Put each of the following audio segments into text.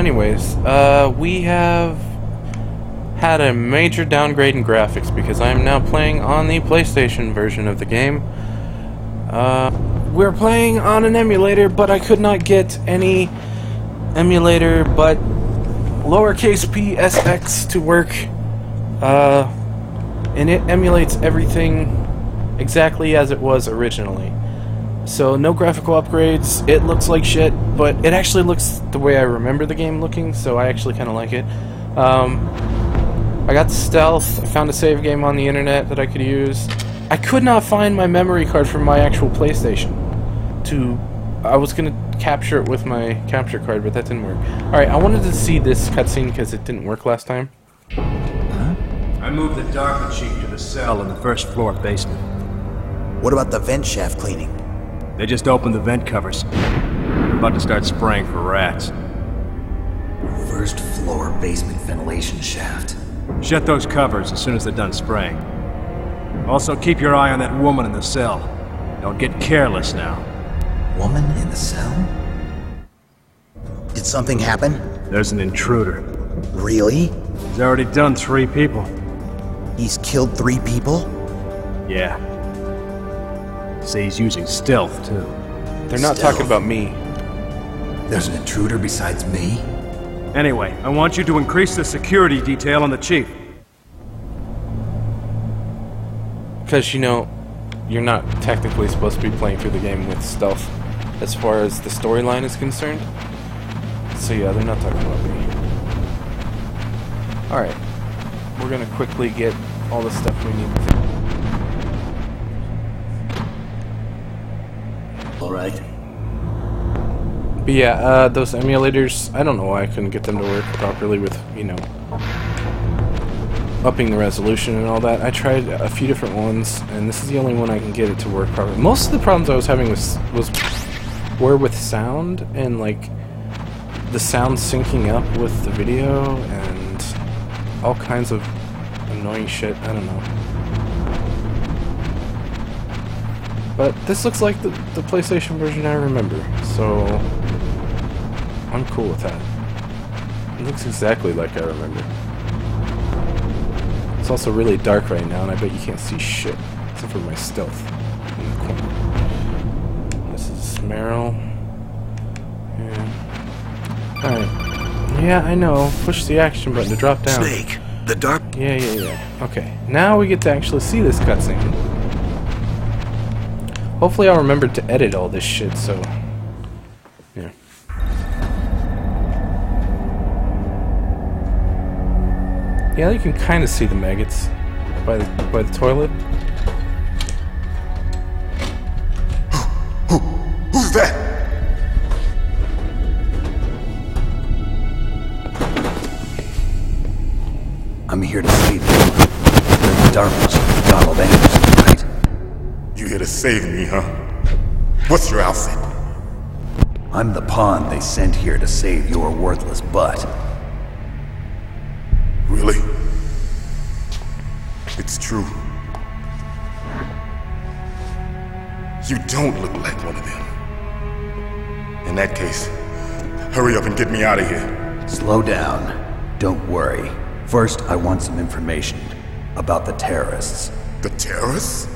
anyways, uh, we have had a major downgrade in graphics because I am now playing on the PlayStation version of the game. Uh, we're playing on an emulator, but I could not get any emulator but lowercase psx to work. Uh, and it emulates everything exactly as it was originally. So no graphical upgrades. It looks like shit, but it actually looks the way I remember the game looking, so I actually kind of like it. Um, I got stealth. I found a save game on the internet that I could use. I could not find my memory card from my actual PlayStation. To, I was gonna capture it with my capture card, but that didn't work. All right, I wanted to see this cutscene because it didn't work last time. I moved the DARPA Chief to the cell in the first floor basement. What about the vent shaft cleaning? They just opened the vent covers. About to start spraying for rats. First floor basement ventilation shaft. Shut those covers as soon as they're done spraying. Also, keep your eye on that woman in the cell. Don't get careless now. Woman in the cell? Did something happen? There's an intruder. Really? He's already done three people. He's killed three people? Yeah. Say he's using stealth, too. They're not Stealth. talking about me. There's an intruder besides me? Anyway, I want you to increase the security detail on the chief. Because, you know, you're not technically supposed to be playing through the game with stealth as far as the storyline is concerned. So yeah, they're not talking about me. Alright. We're gonna quickly get all the stuff we need. Alright. But yeah, uh, those emulators, I don't know why I couldn't get them to work properly with, you know, upping the resolution and all that. I tried a few different ones, and this is the only one I can get it to work properly. Most of the problems I was having was, was were with sound and, like, the sound syncing up with the video and all kinds of annoying shit. I don't know. But this looks like the, the PlayStation version I remember, so I'm cool with that. It looks exactly like I remember. It's also really dark right now, and I bet you can't see shit, except for my stealth in the corner. This is Meryl. Yeah. Alright. Yeah, I know. Push the action button to drop down. Snake, the dark. Yeah, yeah, yeah. Okay. Now we get to actually see this cutscene. Hopefully I'll remember to edit all this shit, so... Yeah. Yeah, you can kind of see the maggots by the, by the toilet. Save me, huh? What's your outfit? I'm the pawn they sent here to save your worthless butt. Really? It's true. You don't look like one of them. In that case, hurry up and get me out of here. Slow down. Don't worry. First, I want some information about the terrorists. The terrorists?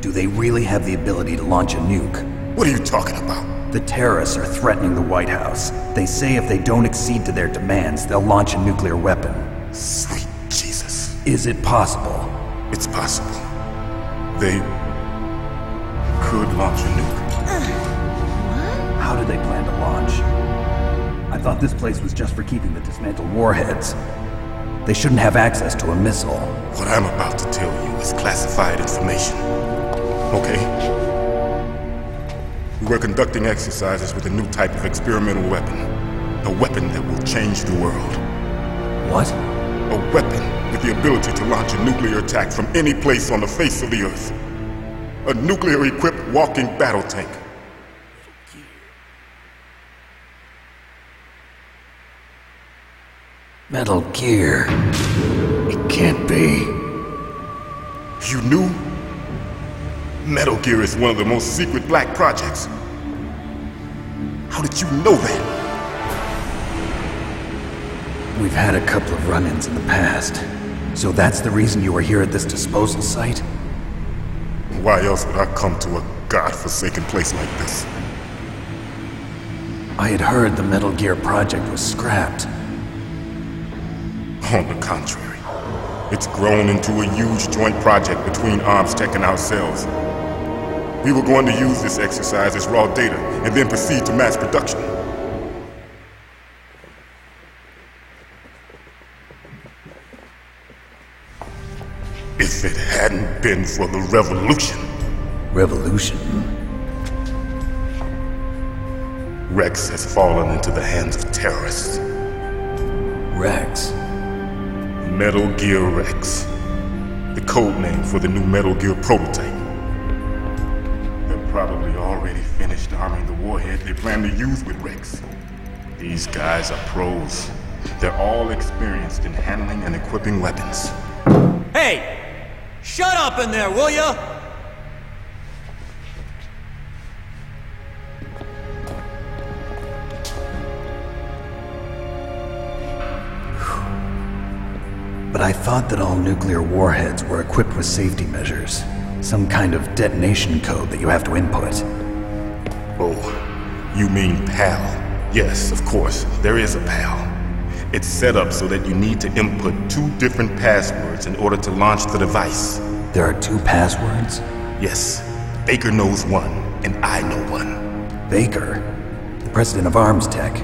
Do they really have the ability to launch a nuke? What are you talking about? The terrorists are threatening the White House. They say if they don't accede to their demands, they'll launch a nuclear weapon. Sweet Jesus. Is it possible? It's possible. They could launch a nuke. What? How do they plan to launch? I thought this place was just for keeping the dismantled warheads. They shouldn't have access to a missile. What I'm about to tell you is classified information. Okay? We were conducting exercises with a new type of experimental weapon. A weapon that will change the world. What? A weapon with the ability to launch a nuclear attack from any place on the face of the Earth. A nuclear equipped walking battle tank. Metal Gear. It can't be. You knew? Metal Gear is one of the most secret black projects. How did you know that? We've had a couple of run-ins in the past. So that's the reason you were here at this disposal site? Why else would I come to a god-forsaken place like this? I had heard the Metal Gear project was scrapped. On the contrary, it's grown into a huge joint project between ArmsTech and ourselves. We were going to use this exercise as raw data and then proceed to mass production. If it hadn't been for the revolution, Revolution? Rex has fallen into the hands of terrorists. Rex. Metal Gear Rex. The code name for the new Metal Gear prototype. They're probably already finished arming the warhead they plan to use with Rex. These guys are pros. They're all experienced in handling and equipping weapons. Hey! Shut up in there, will ya? But I thought that all nuclear warheads were equipped with safety measures. Some kind of detonation code that you have to input. Oh, you mean PAL? Yes, of course, there is a PAL. It's set up so that you need to input two different passwords in order to launch the device. There are two passwords? Yes, Baker knows one, and I know one. Baker, the president of ArmsTech.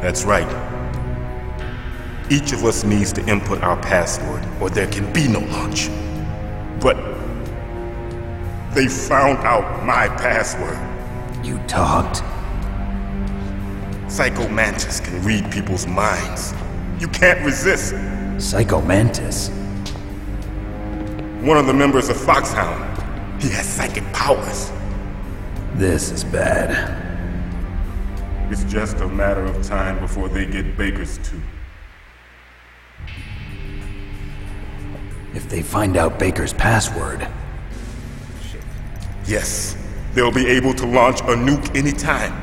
That's right. Each of us needs to input our password, or there can be no launch. They found out my password. You talked? Psycho Mantis can read people's minds. You can't resist. Psycho Mantis? One of the members of Foxhound. He has psychic powers. This is bad. It's just a matter of time before they get Baker's too. If they find out Baker's password, Yes, they'll be able to launch a nuke anytime.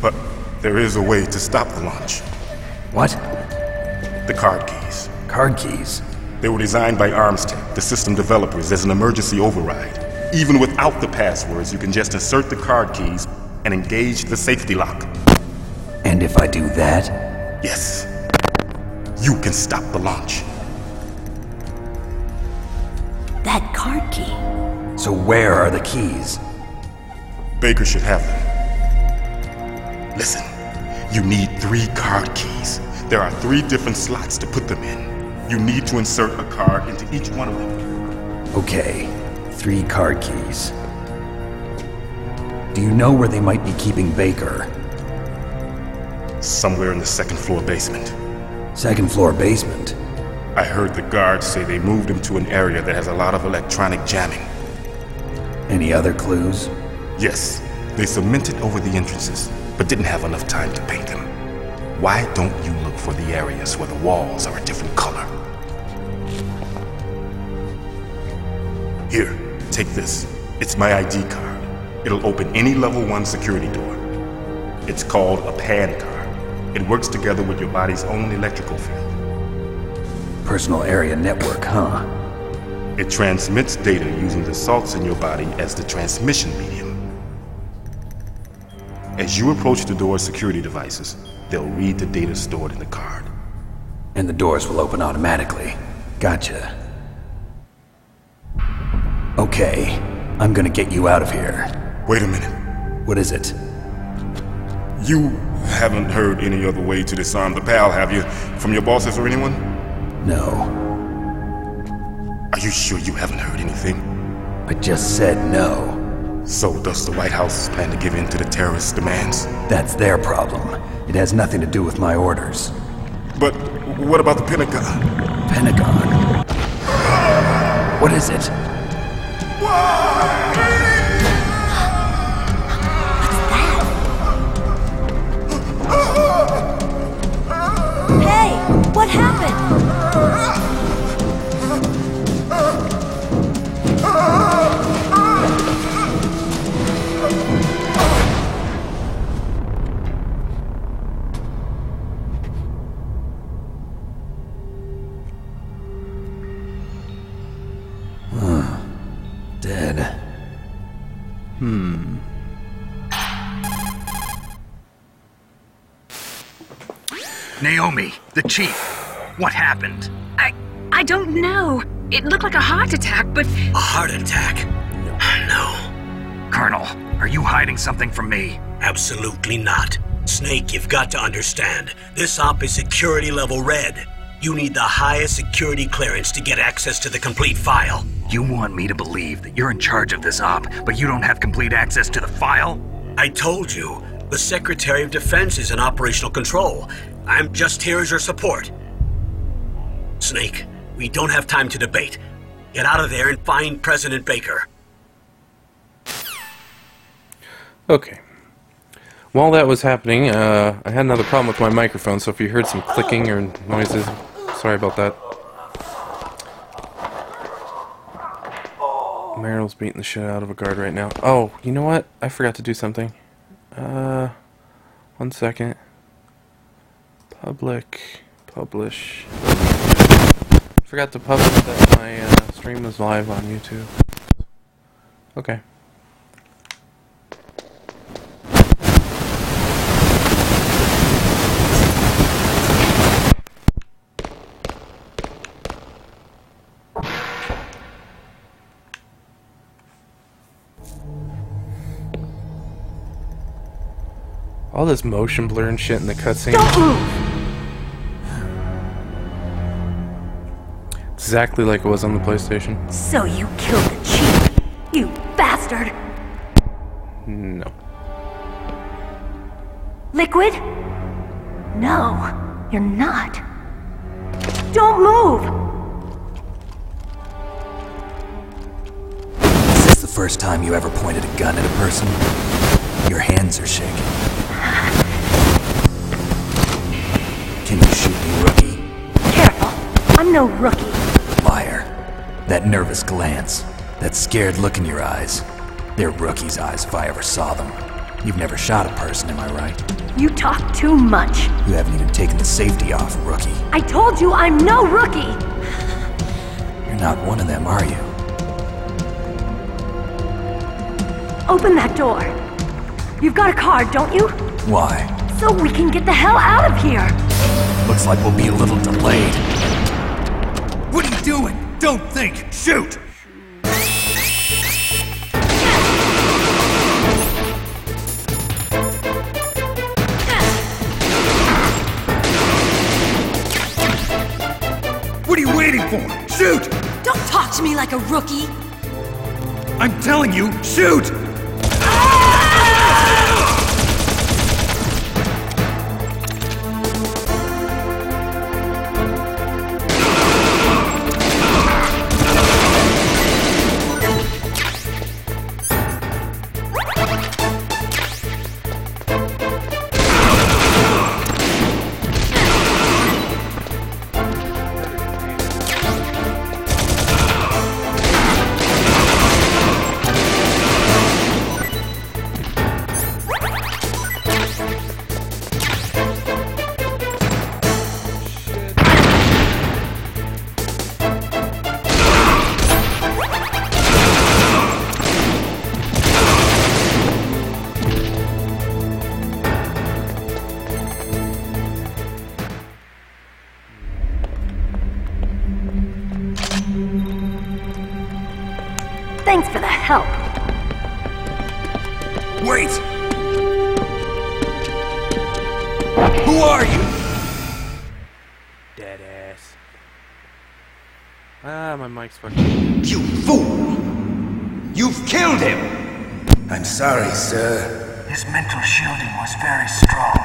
But there is a way to stop the launch. what? The card keys. Card keys? They were designed by ArmsTech, the system developers, as an emergency override. Even without the passwords, you can just insert the card keys and engage the safety lock. And if I do that, Yes, you can stop the launch. That card key. So where are the keys? Baker should have them. Listen, you need three card keys. There are three different slots to put them in. You need to insert a card into each one of them. Okay, three card keys. Do you know where they might be keeping Baker? Somewhere in the second floor basement. Second floor basement. I heard the guards say they moved him to an area that has a lot of electronic jamming. Any other clues? Yes, they cemented over the entrances, but didn't have enough time to paint them. Why don't you look for the areas where the walls are a different color? Here, take this. It's my ID card. It'll open any level 1 security door. It's called a PAN card. It works together with your body's own electrical field. Personal area network, huh? It transmits data using the salts in your body as the transmission medium. As you approach the door's security devices, they'll read the data stored in the card. And the doors will open automatically. Gotcha. Okay, I'm gonna get you out of here. Wait a minute. What is it? You haven't heard any other way to disarm the PAL, have you? From your bosses or anyone? No, Are you sure you haven't heard anything? I just said no. So does the White House plan to give in to the terrorists' demands? That's their problem. It has nothing to do with my orders. But what about the Pentagon? Pentagon. What is it? What's that? Hey, what happened? The chief. What happened? I. I don't know. It looked like a heart attack, but. A heart attack? No. Colonel, are you hiding something from me? Absolutely not. Snake, you've got to understand. This op is security level red. You need the highest security clearance to get access to the complete file. You want me to believe that you're in charge of this op, but you don't have complete access to the file? I told you, the Secretary of Defense is in operational control. I'm just here as your support. Snake, we don't have time to debate. Get out of there and find President Baker. Okay. While that was happening, uh, I had another problem with my microphone, so if you heard some clicking or noises, sorry about that. Meryl's beating the shit out of a guard right now. Oh, you know what? I forgot to do something. Uh, one second. Public, publish. Forgot to publish that my uh, stream was live on YouTube. Okay. All this motion blur and shit in the cutscene. Exactly like it was on the PlayStation. So you killed the chief, you bastard! No. Liquid? No, you're not. Don't move! Is this the first time you ever pointed a gun at a person? Your hands are shaking. Can you shoot me, rookie? Careful, I'm no rookie. That nervous glance, that scared look in your eyes. They're rookie's eyes if I ever saw them. You've never shot a person, am I right? You talk too much. You haven't even taken the safety off, rookie. I told you I'm no rookie! You're not one of them, are you? Open that door. You've got a card, don't you? Why? So we can get the hell out of here! Looks like we'll be a little delayed. What are you doing? Don't think! Shoot! What are you waiting for? Shoot! Don't talk to me like a rookie! I'm telling you, shoot! Who are you? Dead ass. Ah, my mic's fucking. You fool! You've killed him! I'm sorry, sir. His mental shielding was very strong.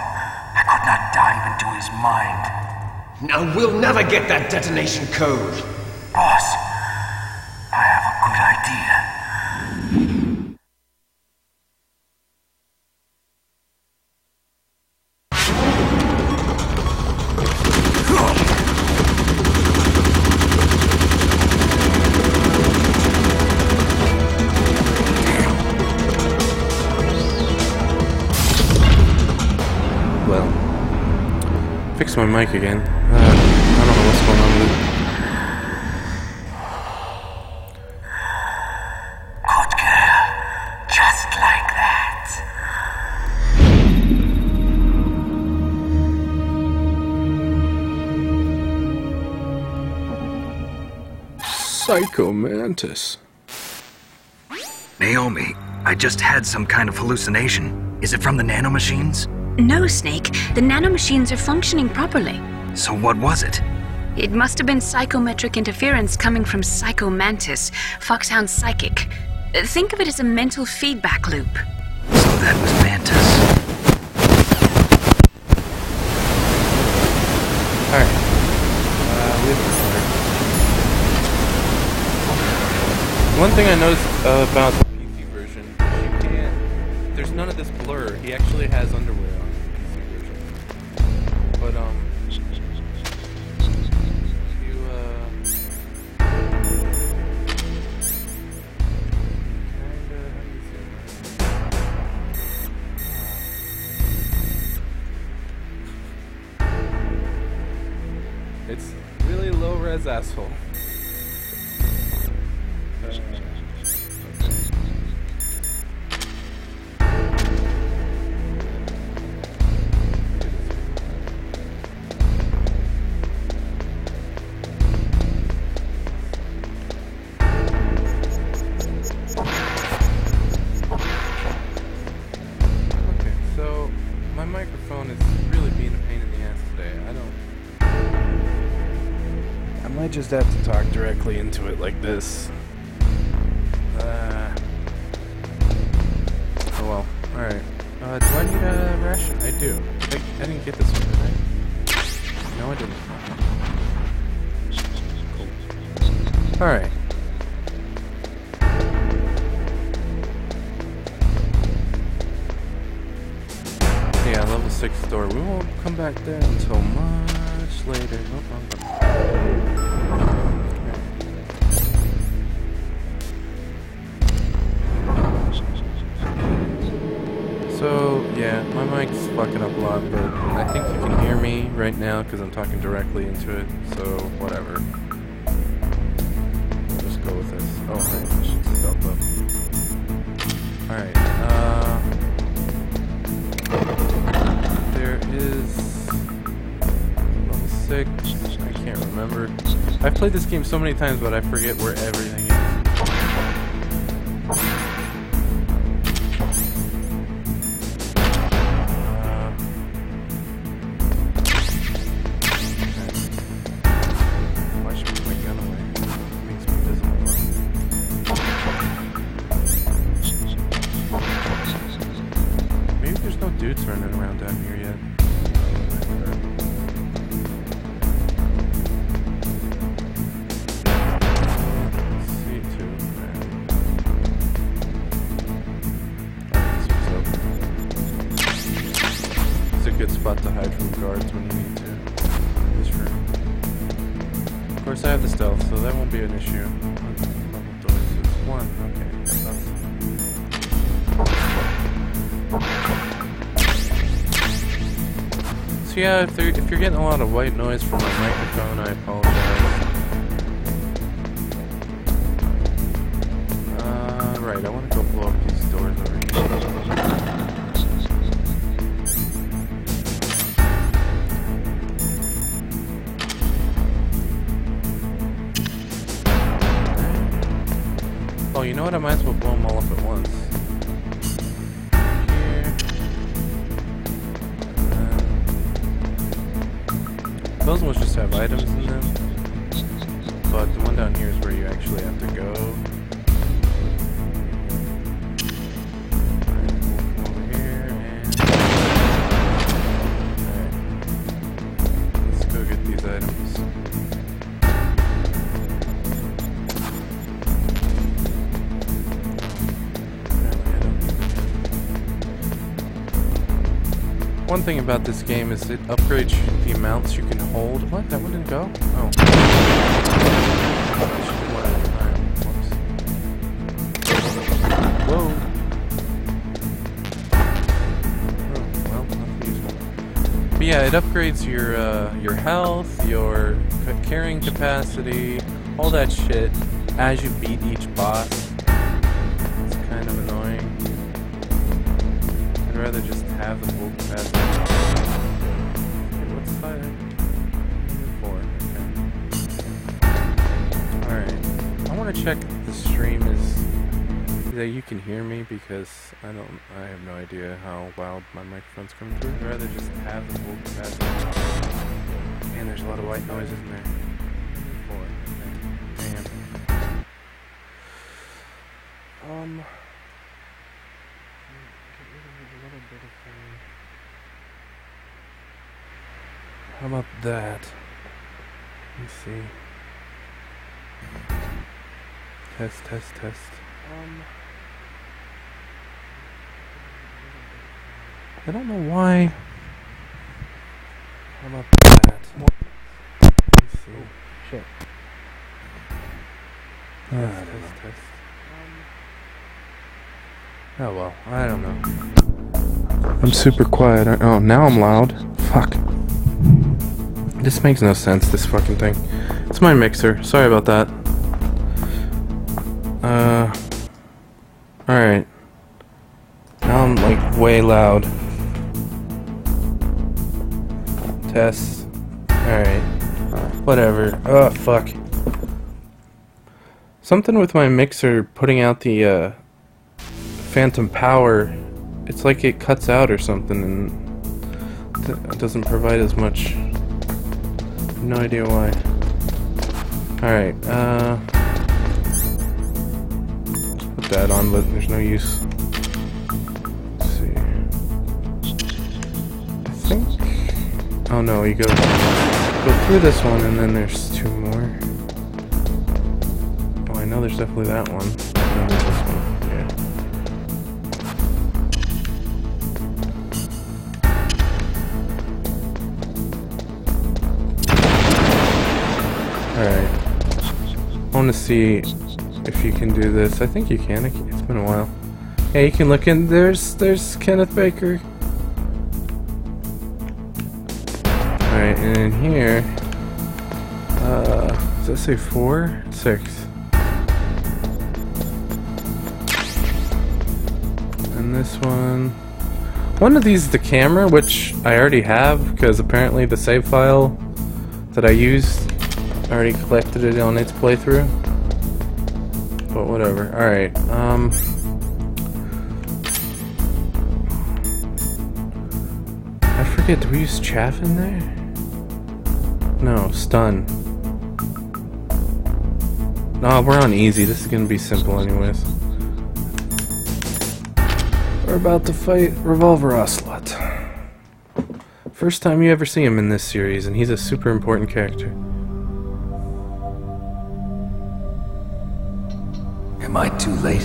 I could not dive into his mind. Now we'll never get that detonation code. my mic again. Uh, I don't know what's going on with it. Psycho Mantis. Naomi, I just had some kind of hallucination. Is it from the nanomachines? No, Snake. The nanomachines are functioning properly. So what was it? It must have been psychometric interference coming from Psycho Mantis, Foxhound's psychic. Think of it as a mental feedback loop. So that was Mantis. Alright. Uh, we have to start. One thing I noticed uh, about the PC version, you can't. There's none of this blur. He actually has underwear But, um. You, uh. It's really low res asshole. Just have to talk directly into it like this. 6, I can't remember. I've played this game so many times, but I forget where everything yeah, if, if you're getting a lot of white noise from my microphone, I apologize. Uh, right, I want to go blow up these doors over here. Oh, you know what? I might as well thing about this game is it upgrades the amounts you can hold. What? That didn't go? Oh. Whoa. Oh, well, useful. Yeah, it upgrades your uh, your health, your carrying capacity, all that shit as you beat each boss. Rather just have the full capacity. Okay, what's five? Four. Okay. Alright. I want to check the stream is that you can hear me because I don't I have no idea how loud my microphone's coming through. I'd rather just have the full capacity. And there's a lot of white noise in there. Boy, man. Um How about that? Let me see. Test, test, test. Um, I don't know why. How about that? Let me see. Oh, shit. Test, test, test. Oh well, I don't know. I'm super quiet. Oh, now I'm loud. Fuck. This makes no sense, this fucking thing. It's my mixer. Sorry about that. Uh. Alright. Now I'm like way loud. Test. Alright. Whatever. Oh, fuck. Something with my mixer putting out the, uh, phantom power. It's like it cuts out or something and it doesn't provide as much. No idea why. Alright, uh... Put that on, but there's no use. Let's see. I think... Oh no, you go, go through this one and then there's two more. Oh, I know there's definitely that one. Alright. I want to see if you can do this. I think you can. It's been a while. Yeah, you can look in. There's there's Kenneth Baker. Alright, and in here. Uh, does that say four? Six. And this one. One of these is the camera, which I already have, because apparently the save file that I used already collected it on its playthrough. But whatever. Alright, um... I forget, do we use chaff in there? No, stun. No, we're on easy. This is gonna be simple anyways. We're about to fight Revolver Ocelot. First time you ever see him in this series, and he's a super important character. Am I too late?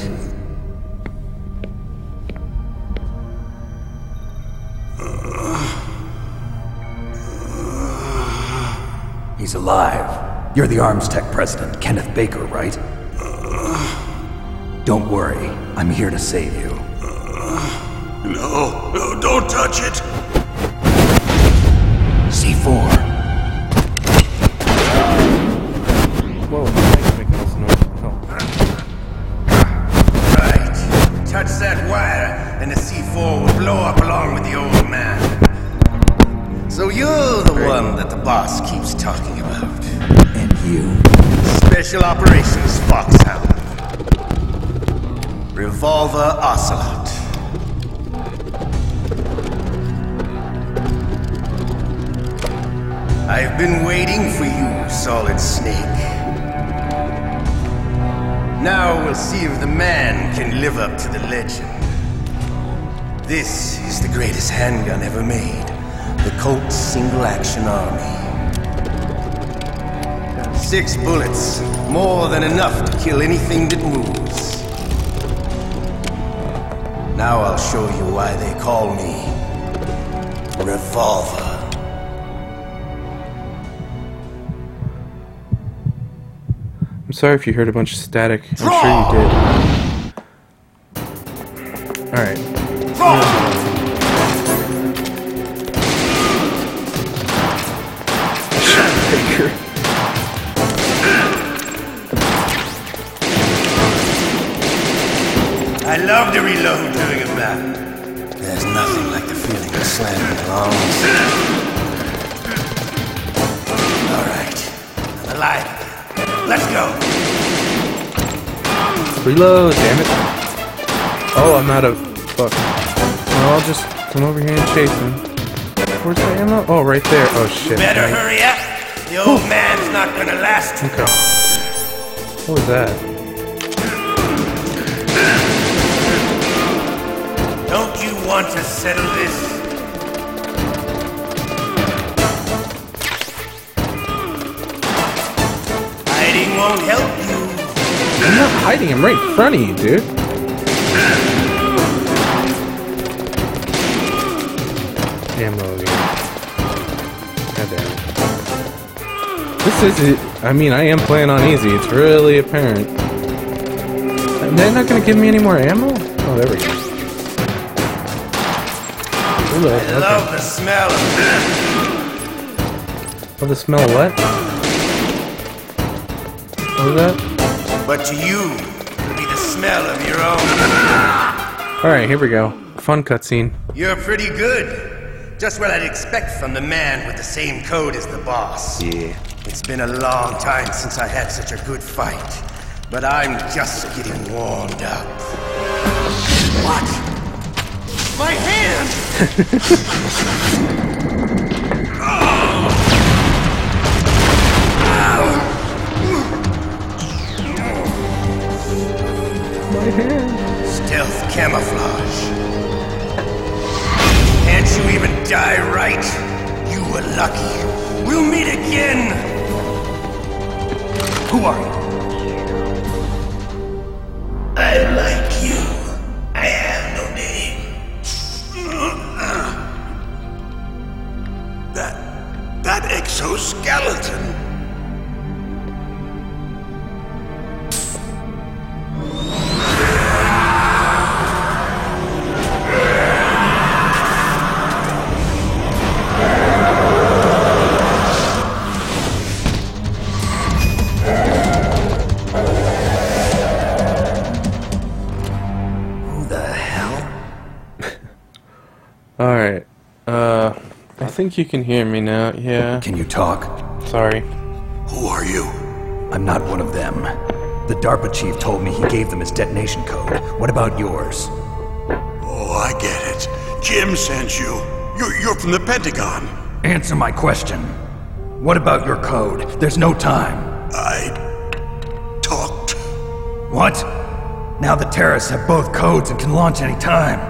He's alive. You're the Arms Tech president, Kenneth Baker, right? Don't worry. I'm here to save you. No, no, don't touch it! Action Army. Six bullets, more than enough to kill anything that moves. Now I'll show you why they call me Revolver. I'm sorry if you heard a bunch of static. I'm sure you did. Alright. Baker. I love to reload during a battle. There's nothing like the feeling of slamming the lungs. All right, I'm alive. Let's go. Reload, damn it. Oh, I'm out of... Fuck. Well, I'll just come over here and chase him. Where's the ammo? Oh, right there. Oh, shit. Better Right. hurry up. The old man's not gonna last. too Okay. What was that? Don't you want to settle this? Hiding won't help you. I'm not hiding. I'm right in front of you, dude. Ammo This is it. I mean, I am playing on easy. It's really apparent. They're not gonna give me any more ammo? Oh, there we go. Reload. I Okay. love the smell of this. Oh, the smell of what? What was that? But to you, it'll be the smell of your own. Alright, here we go. Fun cutscene. You're pretty good. Just what I'd expect from the man with the same code as the boss. Yeah. It's been a long time since I had such a good fight, but I'm just getting warmed up. What? My hand! My hand. Stealth camouflage. Can't you even die right? You were lucky. We'll meet again! Who are you? I like you. I have no name. That. that exoskeleton. Think you can hear me now. Yeah. Can you talk? Sorry. Who are you? I'm not one of them. The DARPA chief told me he gave them his detonation code. What about yours? Oh, I get it. Jim sent you. You're, you're from the Pentagon. Answer my question. What about your code? There's no time. I talked. What? Now the terrorists have both codes and can launch any time.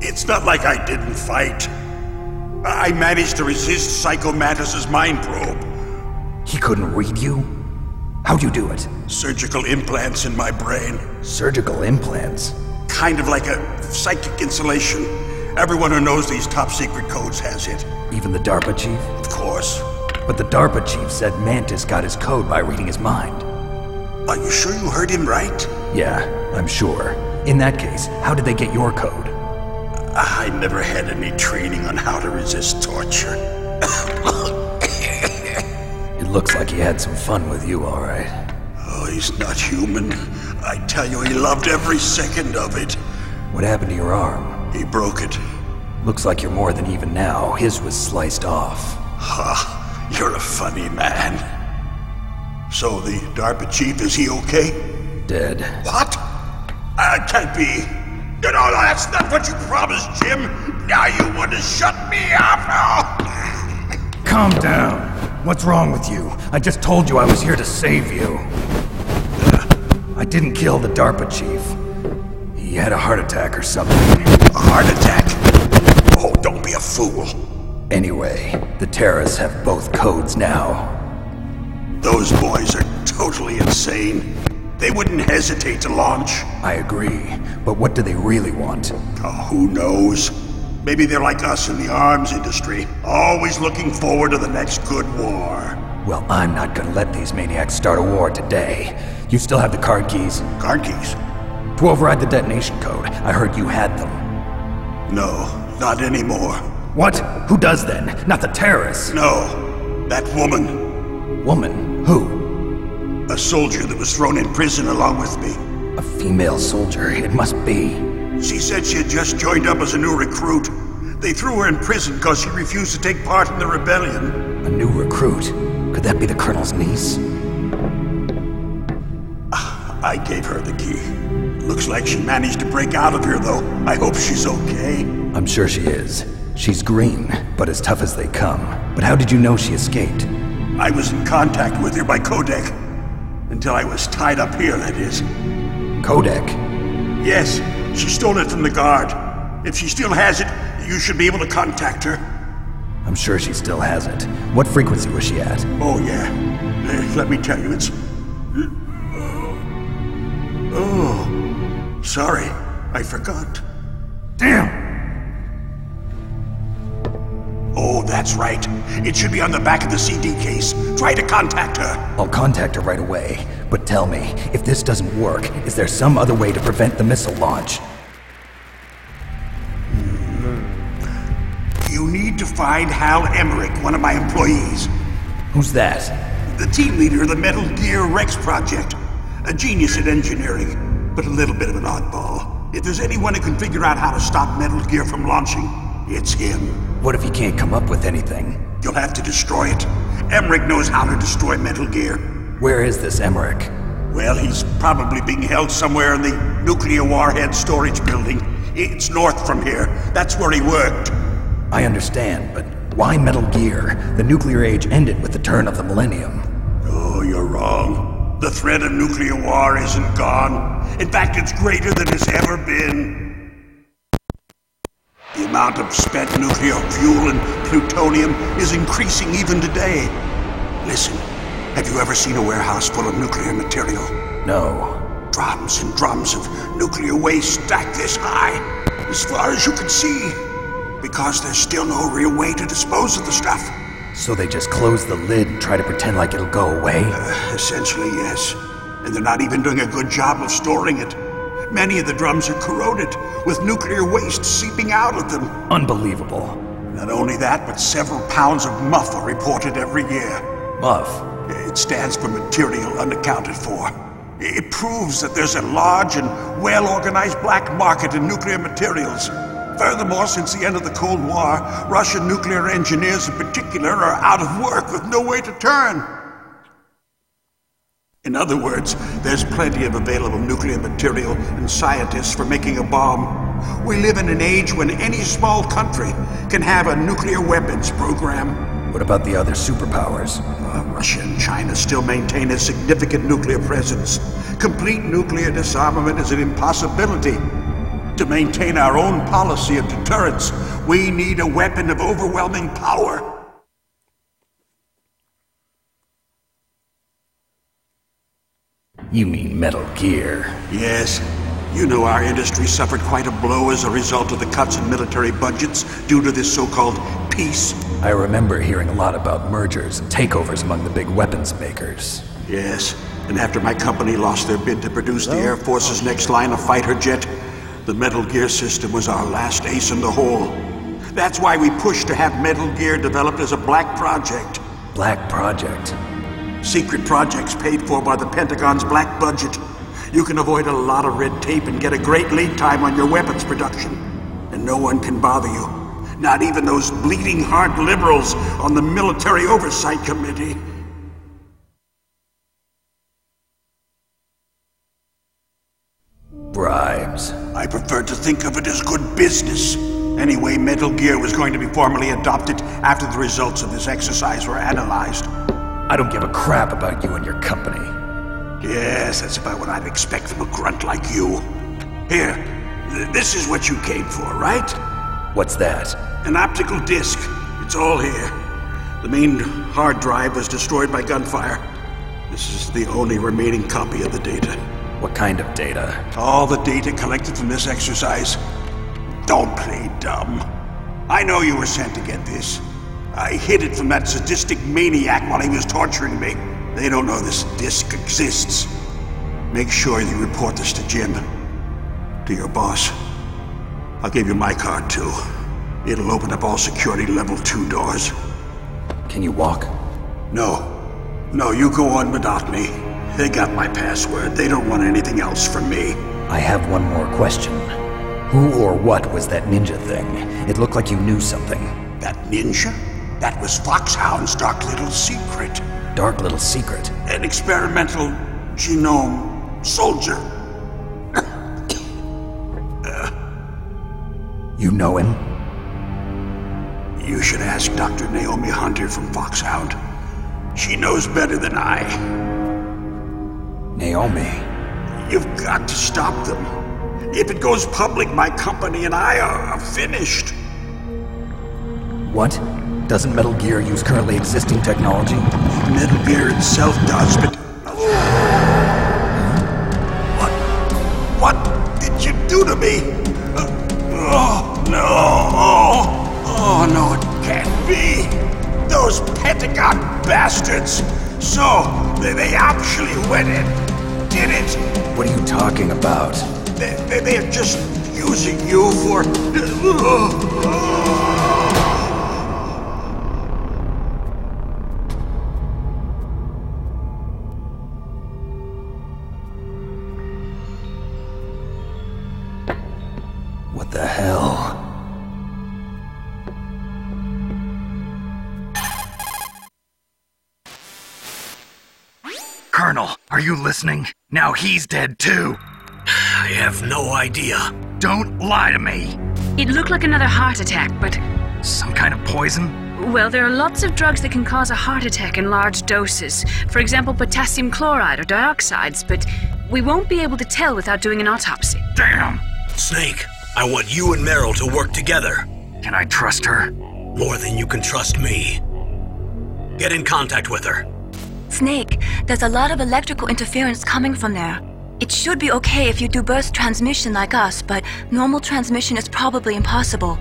It's not like I didn't fight. I managed to resist Psycho Mantis's mind probe. He couldn't read you? How'd you do it? Surgical implants in my brain. Surgical implants? Kind of like a psychic insulation. Everyone who knows these top secret codes has it. Even the DARPA chief? Of course. But the DARPA chief said Mantis got his code by reading his mind. Are you sure you heard him right? Yeah, I'm sure. In that case, how did they get your code? I never had any training on how to resist torture. It looks like he had some fun with you, alright. Oh, he's not human. I tell you, he loved every second of it. What happened to your arm? He broke it. Looks like you're more than even now. His was sliced off. Ha, you're a funny man. So the DARPA chief, is he okay? Dead. What? That can't be. No, no, that's not what you promised, Jim. Now you want to shut me up? Oh. Calm down. What's wrong with you? I just told you I was here to save you. I didn't kill the DARPA chief. He had a heart attack or something. A heart attack? Oh, don't be a fool. Anyway, the terrorists have both codes now. Those boys are totally insane. They wouldn't hesitate to launch. I agree, but what do they really want? Oh, who knows? Maybe they're like us in the arms industry, always looking forward to the next good war. Well, I'm not gonna let these maniacs start a war today. You still have the card keys? Card keys? To override the detonation code. I heard you had them. No, not anymore. What? Who does then? Not the terrorists. No, that woman. Woman? Who? A soldier that was thrown in prison along with me. A female soldier. It must be. She said she had just joined up as a new recruit. They threw her in prison because she refused to take part in the rebellion. A new recruit. Could that be the colonel's niece? I gave her the key. Looks like she managed to break out of here, though. I hope she's okay. I'm sure she is. She's green, but as tough as they come. But how did you know she escaped? I was in contact with her by codec. Until I was tied up here, that is. Codec? Yes, she stole it from the guard. If she still has it, you should be able to contact her. I'm sure she still has it. What frequency was she at? Oh, yeah. Let me tell you, it's. Oh. Sorry, I forgot. Damn! Oh, that's right. It should be on the back of the CD case. Try to contact her. I'll contact her right away. But tell me, if this doesn't work, is there some other way to prevent the missile launch? Hmm. You need to find Hal Emmerich, one of my employees. Who's that? The team leader of the Metal Gear Rex project. A genius at engineering, but a little bit of an oddball. If there's anyone who can figure out how to stop Metal Gear from launching, it's him. What if he can't come up with anything? You'll have to destroy it. Emmerich knows how to destroy Metal Gear. Where is this Emmerich? Well, he's probably being held somewhere in the nuclear warhead storage building. It's north from here. That's where he worked. I understand, but why Metal Gear? The nuclear age ended with the turn of the millennium. Oh, you're wrong. The threat of nuclear war isn't gone. In fact, it's greater than it's ever been. The amount of spent nuclear fuel and plutonium is increasing even today. Listen, have you ever seen a warehouse full of nuclear material? No. Drums and drums of nuclear waste stacked this high, as far as you can see. Because there's still no real way to dispose of the stuff. So they just close the lid and try to pretend like it'll go away? Uh, essentially, yes. And they're not even doing a good job of storing it. Many of the drums are corroded, with nuclear waste seeping out of them. Unbelievable. Not only that, but several pounds of MUF are reported every year. MUF? It stands for material unaccounted for. It proves that there's a large and well organized black market in nuclear materials. Furthermore, since the end of the Cold War, Russian nuclear engineers in particular are out of work with no way to turn. In other words, there's plenty of available nuclear material and scientists for making a bomb. We live in an age when any small country can have a nuclear weapons program. What about the other superpowers? Uh, Russia and China still maintain a significant nuclear presence. Complete nuclear disarmament is an impossibility. To maintain our own policy of deterrence, we need a weapon of overwhelming power. You mean Metal Gear? Yes. You know our industry suffered quite a blow as a result of the cuts in military budgets due to this so-called peace. I remember hearing a lot about mergers and takeovers among the big weapons makers. Yes, and after my company lost their bid to produce the Air Force's next line of fighter jet, the Metal Gear system was our last ace in the hole. That's why we pushed to have Metal Gear developed as a black project. Black project? Secret projects paid for by the Pentagon's black budget. You can avoid a lot of red tape and get a great lead time on your weapons production. And no one can bother you. Not even those bleeding heart liberals on the Military Oversight Committee. Bribes. I prefer to think of it as good business. Anyway, Metal Gear was going to be formally adopted after the results of this exercise were analyzed. I don't give a crap about you and your company. Yes, that's about what I'd expect from a grunt like you. Here, th this is what you came for, right? What's that? An optical disc. It's all here. The main hard drive was destroyed by gunfire. This is the only remaining copy of the data. What kind of data? All the data collected from this exercise. Don't play dumb. I know you were sent to get this. I hid it from that sadistic maniac while he was torturing me. They don't know this disc exists. Make sure you report this to Jim. To your boss. I'll give you my card, too. It'll open up all security level 2 doors. Can you walk? No. No, you go on without me. They got my password. They don't want anything else from me. I have one more question. Who or what was that ninja thing? It looked like you knew something. That ninja? That was Foxhound's dark little secret. Dark little secret? An experimental genome soldier. You know him? You should ask Dr. Naomi Hunter from Foxhound. She knows better than I. Naomi. You've got to stop them. If it goes public, my company and I are finished. What? Doesn't Metal Gear use currently existing technology? Metal Gear itself does, but. What? What did you do to me? Uh, oh, no. Oh, oh, no, it can't be. Those Pentagon bastards. So, they, they actually went and did it. What are you talking about? They, they, they're just using you for. What listening? Now he's dead too. I have no idea. Don't lie to me. It looked like another heart attack, but. Some kind of poison? Well, there are lots of drugs that can cause a heart attack in large doses. For example, potassium chloride or digitoxin, but we won't be able to tell without doing an autopsy. Damn! Snake, I want you and Meryl to work together. Can I trust her? More than you can trust me. Get in contact with her. Snake, there's a lot of electrical interference coming from there. It should be okay if you do burst transmission like us, but normal transmission is probably impossible.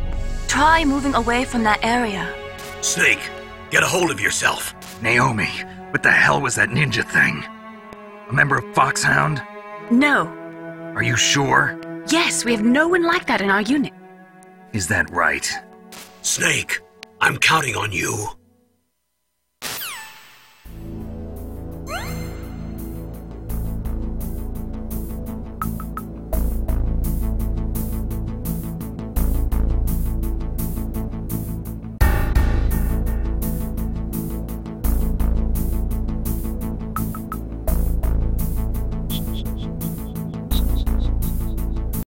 Try moving away from that area. Snake, get a hold of yourself. Naomi, what the hell was that ninja thing? A member of Foxhound? No. Are you sure? Yes, we have no one like that in our unit. Is that right? Snake, I'm counting on you.